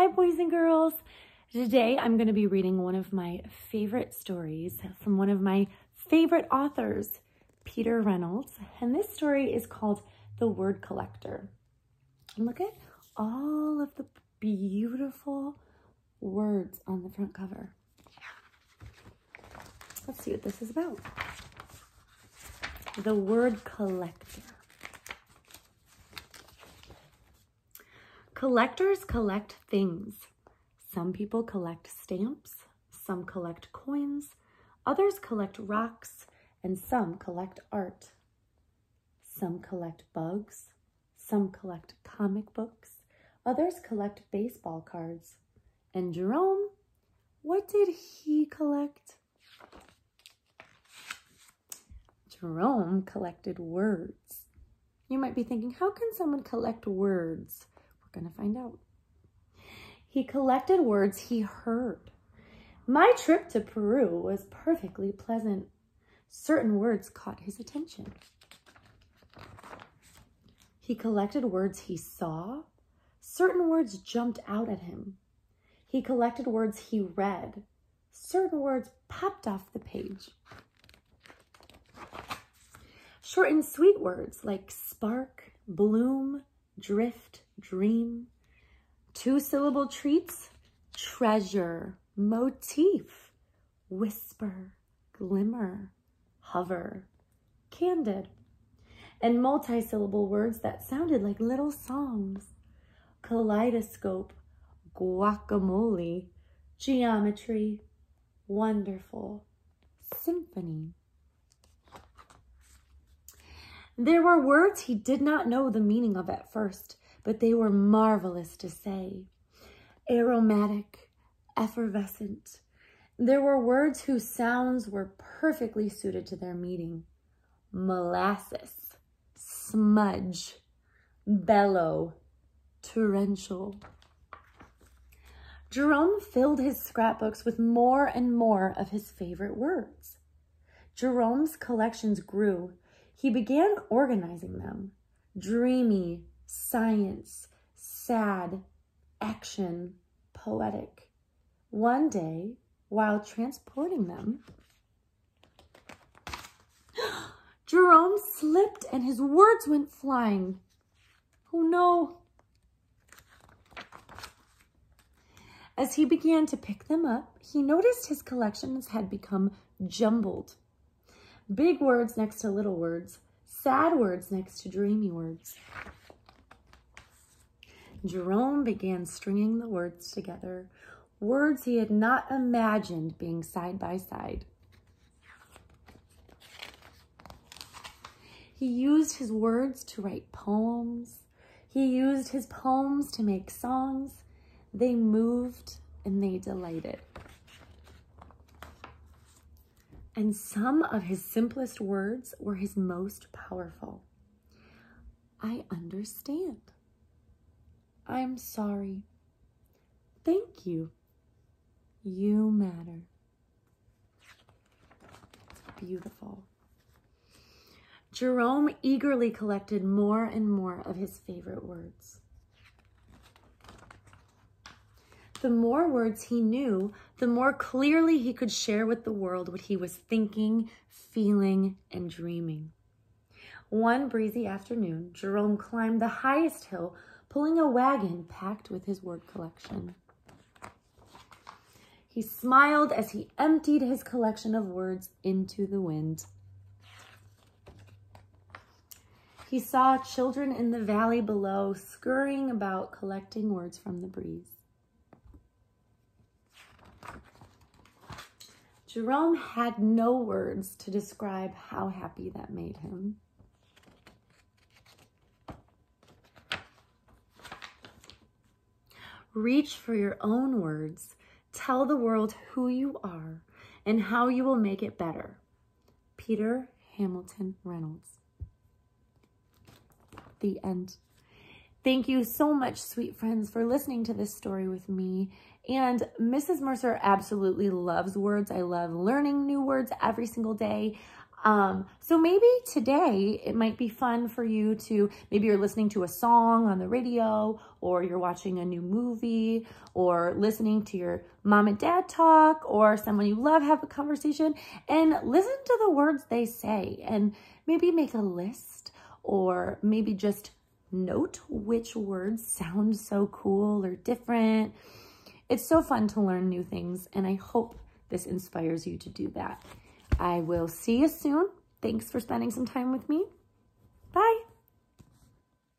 Hi, boys and girls. Today I'm going to be reading one of my favorite stories from one of my favorite authors, Peter Reynolds. And this story is called The Word Collector. And look at all of the beautiful words on the front cover. Let's see what this is about. The Word Collector. Collectors collect things. Some people collect stamps, some collect coins, others collect rocks, and some collect art. Some collect bugs, some collect comic books, others collect baseball cards. And Jerome, what did he collect? Jerome collected words. You might be thinking, how can someone collect words? We're going to find out. He collected words he heard. My trip to Peru was perfectly pleasant. Certain words caught his attention. He collected words he saw. Certain words jumped out at him. He collected words he read. Certain words popped off the page. Short and sweet words like spark, bloom, drift, dream. Two syllable treats, treasure, motif, whisper, glimmer, hover, candid. And multi-syllable words that sounded like little songs. Kaleidoscope, guacamole, geometry, wonderful, symphony. There were words he did not know the meaning of at first, but they were marvelous to say. Aromatic, effervescent. There were words whose sounds were perfectly suited to their meaning. Molasses, smudge, bellow, torrential. Jerome filled his scrapbooks with more and more of his favorite words. Jerome's collections grew. He began organizing them. Dreamy, science, sad, action, poetic. One day, while transporting them, Jerome slipped and his words went flying. Oh no. As he began to pick them up, he noticed his collections had become jumbled. Big words next to little words, sad words next to dreamy words. Jerome began stringing the words together, words he had not imagined being side by side. He used his words to write poems. He used his poems to make songs. They moved and they delighted. And some of his simplest words were his most powerful. I understand. I'm sorry. Thank you. You matter. Beautiful. Jerome eagerly collected more and more of his favorite words. The more words he knew, the more clearly he could share with the world what he was thinking, feeling, and dreaming. One breezy afternoon, Jerome climbed the highest hill pulling a wagon packed with his word collection. He smiled as he emptied his collection of words into the wind. He saw children in the valley below scurrying about collecting words from the breeze. Jerome had no words to describe how happy that made him. Reach for your own words. Tell the world who you are and how you will make it better. Peter Hamilton Reynolds. The end. Thank you so much, sweet friends, for listening to this story with me. And Mrs. Mercer absolutely loves words. I love learning new words every single day. Um, so maybe today it might be fun for you to, maybe you're listening to a song on the radio or you're watching a new movie or listening to your mom and dad talk or someone you love have a conversation and listen to the words they say and maybe make a list or maybe just note which words sound so cool or different. It's so fun to learn new things and I hope this inspires you to do that. I will see you soon. Thanks for spending some time with me.